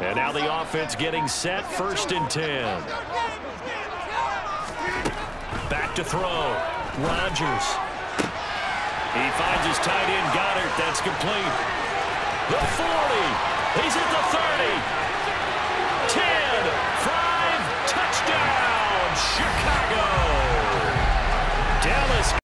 And now the offense getting set, first and 10. Back to throw. Rodgers. He finds his tight end, Goedert. That's complete. The 40. He's at